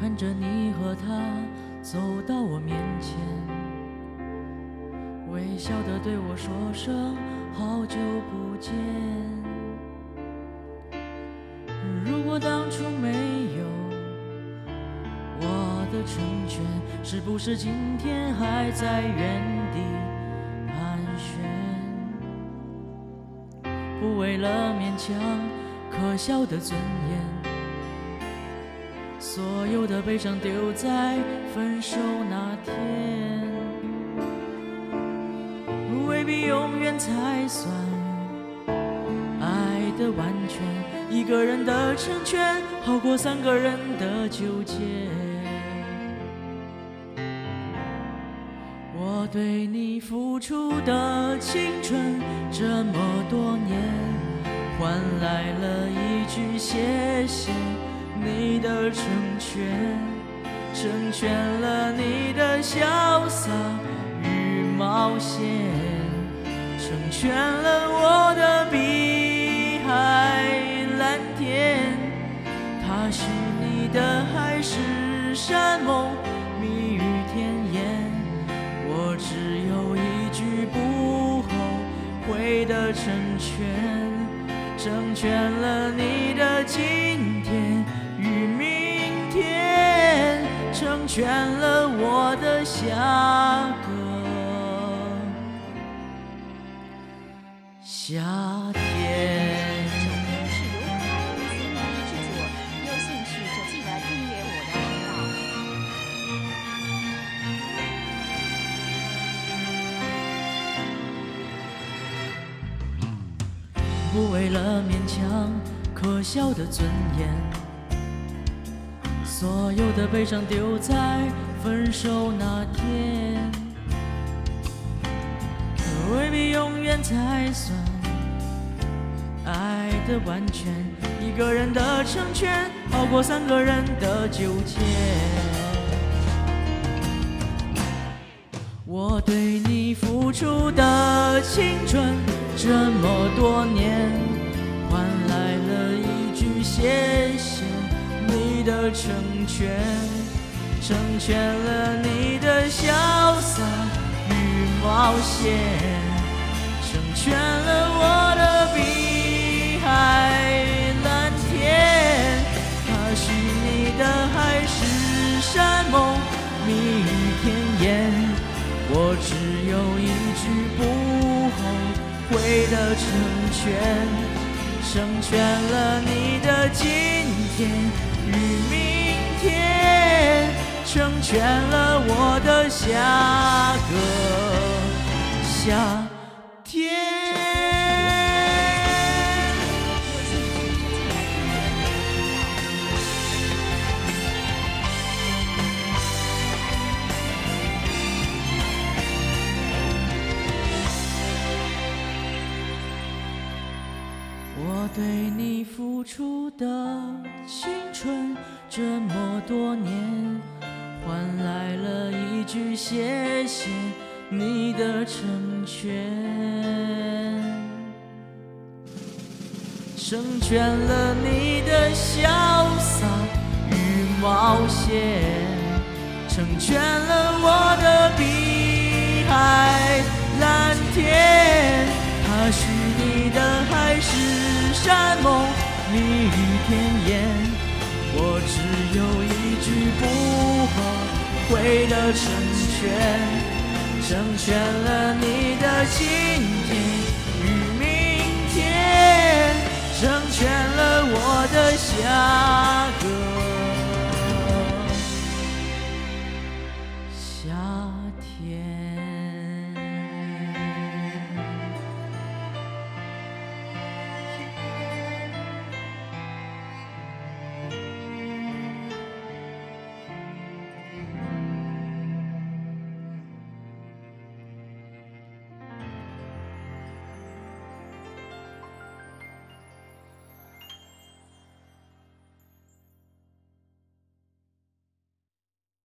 看着你和他走到我面前，微笑的对我说声好久不见。如果当初没有我的成全，是不是今天还在原地盘旋？不为了勉强可笑的尊严，所有的悲伤丢在分手那天，未必永远才算爱的完全。一个人的成全，好过三个人的纠结。我对你付出的青春这么多年，换来了一句谢谢你的成全，成全了你的潇洒与冒险，成全了我的碧海蓝天。它是你的海誓山盟，蜜语甜言。我只有一句不后悔的成全，成全了你的今天成全了我的下个夏天。是如何用心努力制作，有兴趣就记得订阅我的频道。不为了勉强可笑的尊严，所有的悲伤丢在分手那天，可未必永远才算爱的完全。一个人的成全，好过三个人的纠结。我对你付出的青春这么多年，的成全，成全了你的潇洒与冒险，成全了我的碧海蓝天。它是你的海誓山盟，蜜语甜言。我只有一句不后悔的成全，成全了你的今天与明天，成全了我的下个夏我对你付出的青春这么多年，换来了一句谢谢你的成全，成全了你的潇洒与冒险，成全了我的感梦蜜语甜言我只有一句不后悔的成全成全了你的今天与明天成全了我的下个夏天。